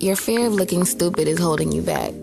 Your fear of looking stupid is holding you back.